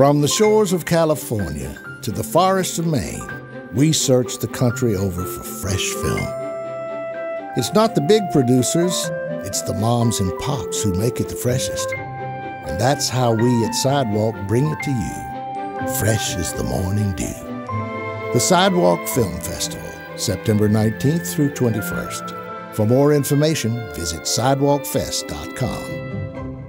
From the shores of California to the forests of Maine, we search the country over for fresh film. It's not the big producers, it's the moms and pops who make it the freshest. And that's how we at Sidewalk bring it to you, fresh as the morning dew. The Sidewalk Film Festival, September 19th through 21st. For more information, visit sidewalkfest.com.